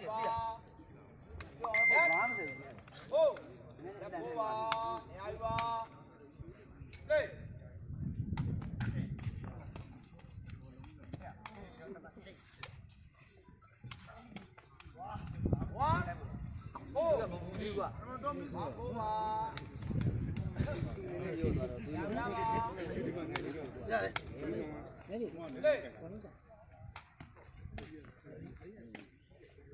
ဟိုးလက်ပါလက်ဘာမသိဘူးဟိုးလက်ကိုပါရရပါစိတ်ဝါဟိုးမဘူးဘူးကွာဘာကိုပါရုပ်သွားတော့သူရရပါရတယ်လေ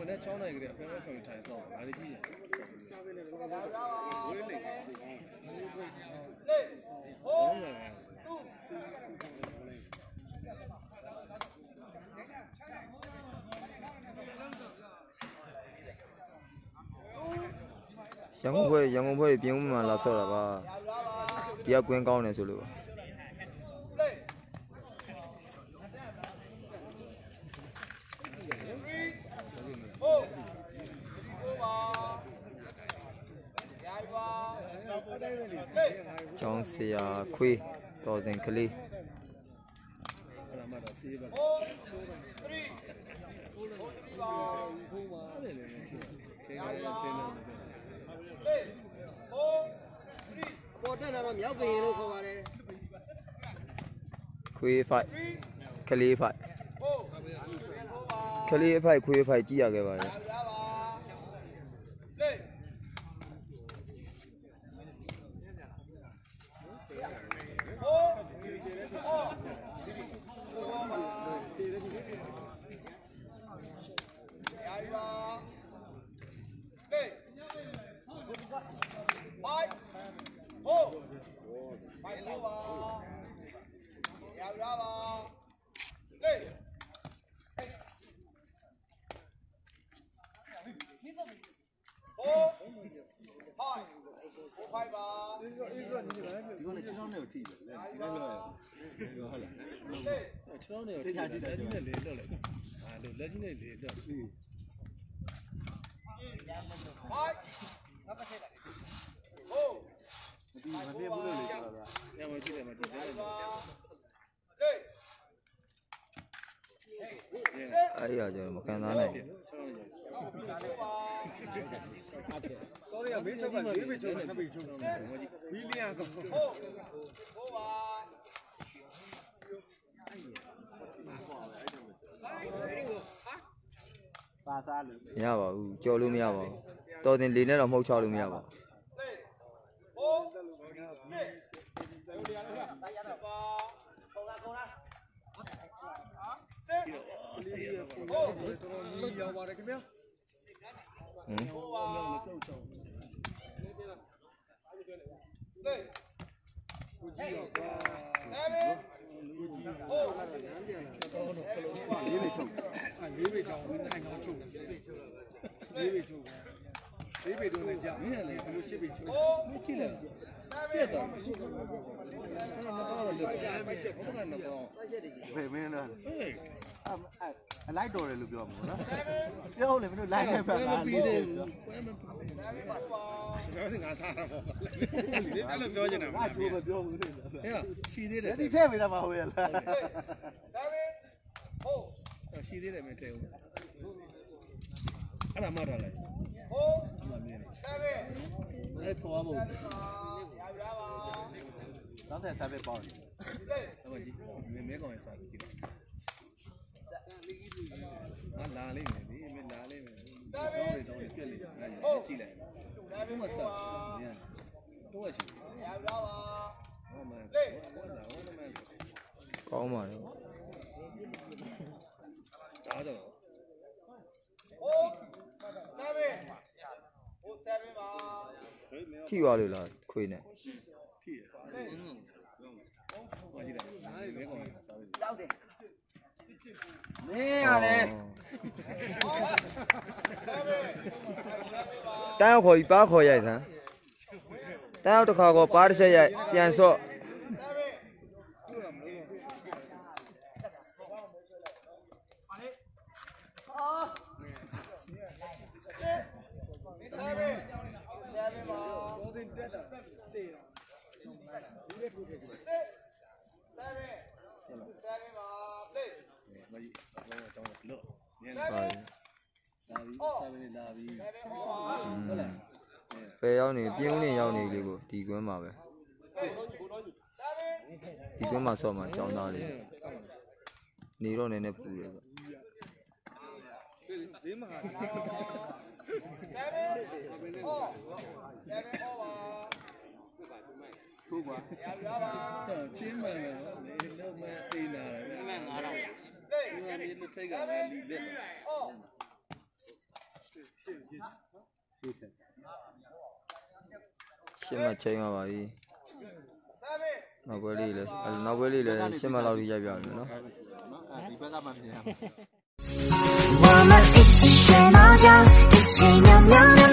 မနေ့6နိုင်ကလေးအဖေမဖေထိုင်ဆောင်ဒါလေးကြည့်ရအောင်ဘိုးလေးလေးဟိုး2 ရန်ကုန်ဘွဲရန်ကုန်ဘွဲပြင်းမှလာဆော့တာပါရရပါဒီကကွင်းကောင်းတယ်ဆိုလို့ပါလေဟိုးကိုပါရရပါလေကျောင်းဆရာခွေးတော်စင်ကလေးအဲ့ဒါမှတော့ဆေးပါဟိုး3ဟိုး3ပါဘုံပါလေလေ ချိန်ရချိန်နေတယ်လေဟိုး3အပေါ်တက်လာတော့မြောက်ကရင်လို့ခေါ်ပါတယ်ခွေးဖိုက်3ကလေးဖိုက်ဟိုးဟိုးပါကလေးဖိုက်ခွေးဖိုက်ကြည့်ရခဲ့ပါလေရရပါလေဟိုးအော်ဟိုးပါရရပါလေဘိုင်ဟိုးဘိုင်ဟိုးပါ ရရပါလေဟိုးဟိုင်းဟိုးဖိုင်ပါဒီကနေ့ချောင်းနေကိုထိတယ်လေဒီလိုပြောဟုတ်လားလေချောင်းနေကိုထိတယ်လက်ကြီးနဲ့လေတော့လေအာလို့လက်ကြီးနဲ့လေတော့ဟိုင်းဟိုးဒီမပြတ်ဘူးလို့လေပြောတာညမကြည့်တယ်မကြည့်တယ် ပါလေ အဲ့ရကြတော့မခံစားနိုင်ဘူးချောင်းနေဟိုးပါတော်ရမင်းချုပ်ကလေး ဟိုးတော်မီရောက်ပါတယ်ခင်ဗျာဟင်ဟိုးပါလုံးနဲ့ပြုတ်ချောင်းလေကိုကြီးရောကွာ seven ဟိုးလေးပဲချုပ်အဲလေးပဲချောင်းဝင်းနိုင်အောင်ချုပ်လေးပဲချုပ်လေးပဲချုပ်လေးပဲတော့လည်းကြာမင်းလည်းဘယ်လိုရှစ်ပဲချုပ်ဟိုးမကြည့်လိုက်ပြက်တော့မရှိဘူးအဲ့တော့တော့လည်းမရှိဘူးဘာကနေတော့ဘယ်မင်းလားဟေးအ လိုက်တော်တယ်လို့ပြောမှာနော် seven ပြောလေမင်းတို့လိုက်ခဲ့ပါဘယ်မလားပြီးသေးဘူးဘယ်မ seven ဟိုးပါပြောစင်ငါစားတာပေါ့လေအဲ့လိုပြောနေတာမလားကျိုးမပြောဘူးလေဟဲ့ရှိသေးတယ်ဒီထဲမိတာမဟုတ်ရလား7ဟုတ်ရှိသေးတယ်မထဲဘူးအဲ့ဒါမှတ်ထားလိုက်ဟုတ်အမှန်မြင်တယ်7အဲ့ထော်မဟုတ်ပါရရပါနောက်ထပ်ဆက်ပဲပေါင်းတယ်လေအမကြီးမဲမဲကောင်ရဲ့စားပြီးကြည့် လိုက်မလာလိမ့်မယ်ဒီမလာလိမ့်မယ်တောင်းနေတောင်းနေပြက်လိမ့်မယ်ကြည့်လိုက်7ဘုမဟုတ်ဆက်ပါညံတော့ရှိရရပါဟောမန်ဟောလာဟောမန်ကောင်းပါလေဒါတော့ဟုတ်7ဟုတ်7ပါထိသွားလို့လားခွေးနဲ့ဖြစ်ရဟင်းဟောကြည့်လိုက်မဲကောင်ရဲ့စားပြီးရောက်တယ် မင်းကလည်းတန်းရောက်ခေါ်ပြီးပါခေါ်ရိုက်စမ်းတန်းရောက်တစ်ခါခေါ်ပါတစ်ချက်ရိုက်ပြန်ဆော့7ပါဘောတင်တက်တာတေးတာ7 7 ဖယ်ရောက်နေပြင်းဦးနေရောက်နေလေးကိုဒီကွင်းမှာပဲဒီကွင်းမှာဆော့မှာကြောင်းသားလေးနေတော့နည်းနည်းပူတယ်ပေါ့ဒီမှာ7 over 7 over ဟုတ်ပါရပါချင်းမယ်လေလုံးမသိနာတယ်အမှန်9000对，因为你们这个你你哦，谢谢谢谢，谢谢。先把。了，了，先把老李家表了，我们一起学猫叫，一起喵喵喵。